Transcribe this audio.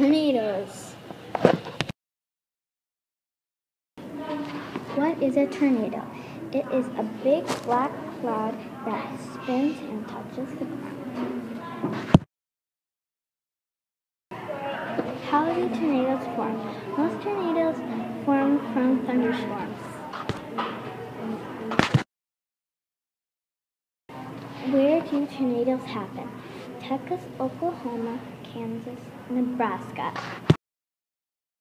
tornadoes. What is a tornado? It is a big black cloud that spins and touches the ground. How do tornadoes form? Most tornadoes form from thunderstorms. Where do tornadoes happen? Texas, Oklahoma, Kansas, Nebraska.